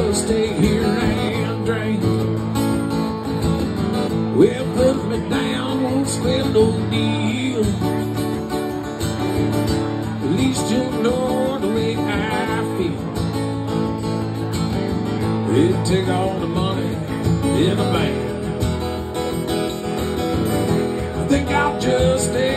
just stay here and drink. Well, put me down, won't swell no deal. At least you know the way I feel. It'd take all the money in the bank. I think I'll just stay.